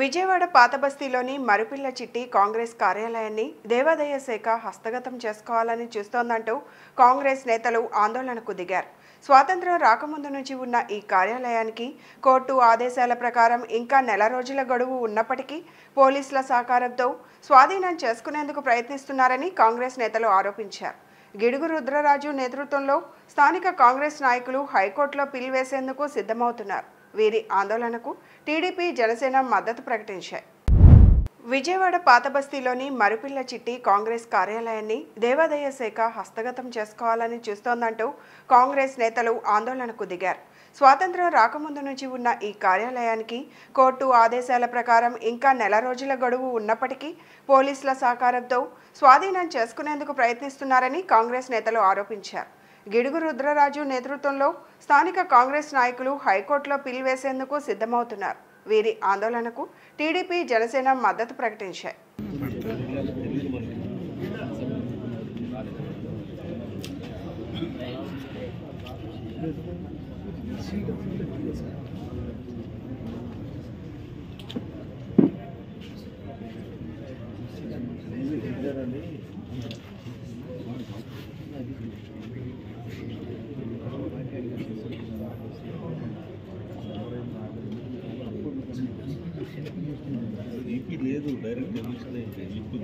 విజయవాడ పాతబస్తీలోని మరుపిల్ల చిట్టి కాంగ్రెస్ కార్యాలయాన్ని దేవాదాయ శాఖ హస్తగతం చేసుకోవాలని చూస్తోందంటూ కాంగ్రెస్ నేతలు ఆందోళనకు దిగారు. స్వాతంత్ర్యం రాకముందు నుంచి ఉన్న ఈ కార్యాలయానికి కోర్టు ఆదేశాల ప్రకారం ఇంకా నెల రోజుల గడువు ఉన్నప్పటికీ పోలీసుల సహకారంతో స్వాధీనం చేసుకునేందుకు ప్రయత్నిస్తున్నారని కాంగ్రెస్ నేతలు ఆరోపించారు. గిడుగు రుద్రరాజు నేతృత్వంలో స్థానిక కాంగ్రెస్ నాయకులు హైకోర్టులో పిల్ వేసేందుకు సిద్ధమవుతున్నారు. వీరి ఆందోళనకు టీడీపీ జనసేన మద్దతు ప్రకటించాయి. విజయవాడ పాతబస్తీలోని మరుపిల్ల చిట్టి కాంగ్రెస్ కార్యాలయాన్ని దేవాదాయ శాఖ హస్తగతం చేసుకోవాలని చూస్తోందంటూ కాంగ్రెస్ నేతలు ఆందోళనకు దిగారు. స్వాతంత్రం రాకముందు నుంచి ఉన్న ఈ కార్యాలయానికి కోర్టు ఆదేశాల ప్రకారం ఇంకా నెల రోజుల గడువు ఉన్నప్పటికీ పోలీసుల సహకారంతో స్వాధీనం చేసుకునేందుకు ప్రయత్నిస్తున్నారని కాంగ్రెస్ నేతలు ఆరోపించారు. గిడుగు రుద్రరాజు నేతృత్వంలో స్థానిక కాంగ్రెస్ నాయకులు హైకోర్టులో పిల్ వేసేందుకు సిద్ధమవుతున్నారు. వీరి ఆందోళనకు టీడీపీ జనసేన మద్దతు ప్రకటించాయి. లేదు డైరెక్ట్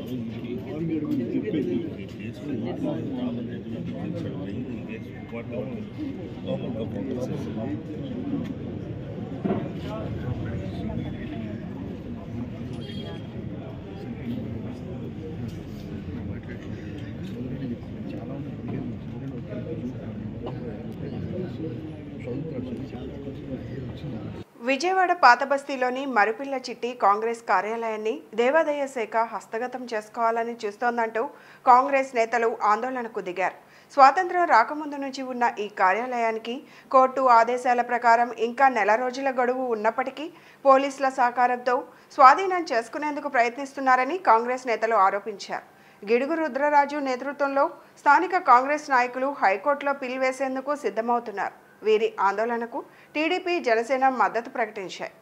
ఎలక్షన్ అయితే విజయవాడ పాతబస్తీలోని మరుపిల్ల చిట్టి కాంగ్రెస్ కార్యాలయాన్ని దేవాదాయ శాఖ హస్తగతం చేసుకోవాలని చూస్తోందంటూ కాంగ్రెస్ నేతలు ఆందోళనకు దిగారు. స్వాతంత్రం రాకముందు నుంచి ఉన్న ఈ కార్యాలయానికి కోర్టు ఆదేశాల ప్రకారం ఇంకా నెల రోజుల గడువు ఉన్నప్పటికీ పోలీసుల సహకారంతో స్వాధీనం చేసుకునేందుకు ప్రయత్నిస్తున్నారని కాంగ్రెస్ నేతలు ఆరోపించారు. గిడుగు రుద్రరాజు నేతృత్వంలో స్థానిక కాంగ్రెస్ నాయకులు హైకోర్టులో పిల్ వేసేందుకు సిద్ధమవుతున్నారు. వీరి ఆందోళనకు టీడీపీ జనసేన మద్దతు ప్రకటించాయి.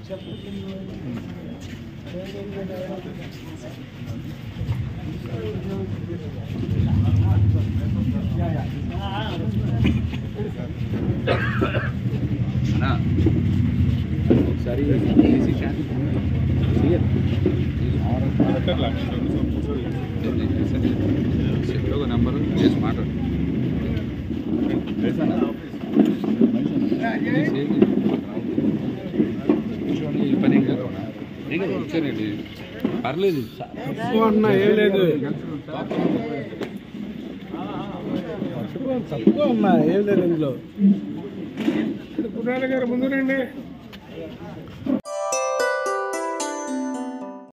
చెప్పు. ఉంటుంది ఈ నుంచి ఉన్న రెండు వేరు ఉండేది ఇంకో పే- పేరు ఉండేది స్పెషల్ పేరు ఉండేది అది పర్లేదు. అన్నా ఏం లేదు. తక్కువ ఉన్నా ఏం లేదు ఇందులో. పురాణ గారు ముందు రండి